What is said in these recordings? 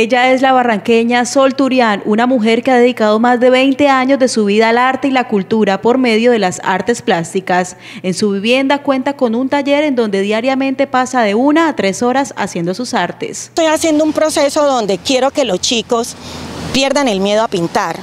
Ella es la barranqueña Sol Turián, una mujer que ha dedicado más de 20 años de su vida al arte y la cultura por medio de las artes plásticas. En su vivienda cuenta con un taller en donde diariamente pasa de una a tres horas haciendo sus artes. Estoy haciendo un proceso donde quiero que los chicos pierdan el miedo a pintar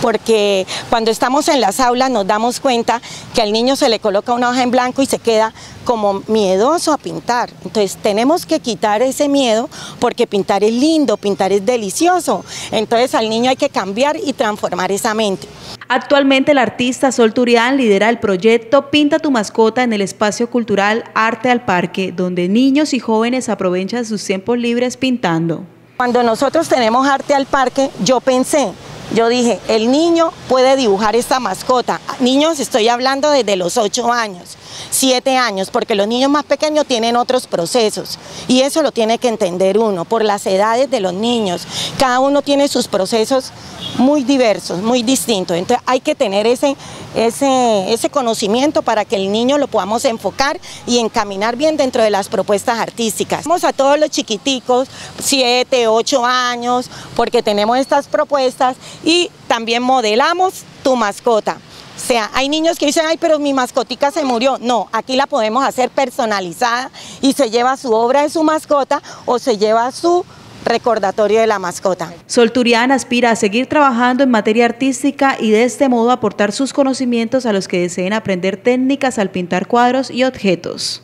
porque cuando estamos en las aulas nos damos cuenta que al niño se le coloca una hoja en blanco y se queda como miedoso a pintar. Entonces tenemos que quitar ese miedo porque pintar es lindo, pintar es delicioso. Entonces al niño hay que cambiar y transformar esa mente. Actualmente el artista Sol Turián lidera el proyecto Pinta tu mascota en el espacio cultural Arte al Parque, donde niños y jóvenes aprovechan sus tiempos libres pintando. Cuando nosotros tenemos Arte al Parque, yo pensé, yo dije, el niño puede dibujar esta mascota. Niños, estoy hablando desde los 8 años, 7 años, porque los niños más pequeños tienen otros procesos. Y eso lo tiene que entender uno, por las edades de los niños. Cada uno tiene sus procesos muy diversos, muy distintos. Entonces hay que tener ese, ese, ese conocimiento para que el niño lo podamos enfocar y encaminar bien dentro de las propuestas artísticas. Vamos a todos los chiquiticos, 7, 8 años, porque tenemos estas propuestas y también modelamos tu mascota. O sea, hay niños que dicen, ay, pero mi mascotica se murió. No, aquí la podemos hacer personalizada y se lleva su obra de su mascota o se lleva su recordatorio de la mascota. Solturiana aspira a seguir trabajando en materia artística y de este modo aportar sus conocimientos a los que deseen aprender técnicas al pintar cuadros y objetos.